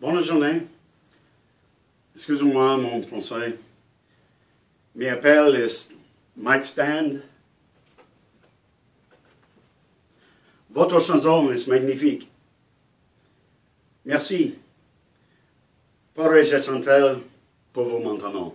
Bonne journée. Excusez-moi mon français. Mes appels est Mike Stand. Votre chanson est magnifique. Merci. Pour Central, pour vous maintenant.